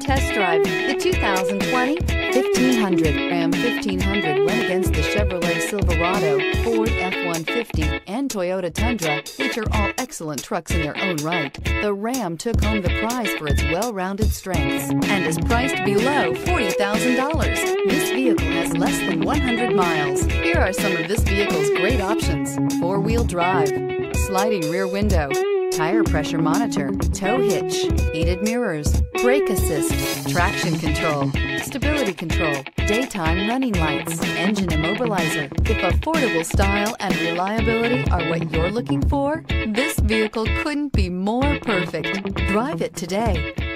test drive the 2020 1500. Ram 1500 went against the Chevrolet Silverado, Ford F-150, and Toyota Tundra, which are all excellent trucks in their own right. The Ram took home the prize for its well-rounded strengths and is priced below $40,000. This vehicle has less than 100 miles. Here are some of this vehicle's great options. Four-wheel drive, sliding rear window, tire pressure monitor, tow hitch, heated mirrors, brake assist, traction control, stability control, daytime running lights, engine immobilizer. If affordable style and reliability are what you're looking for, this vehicle couldn't be more perfect. Drive it today.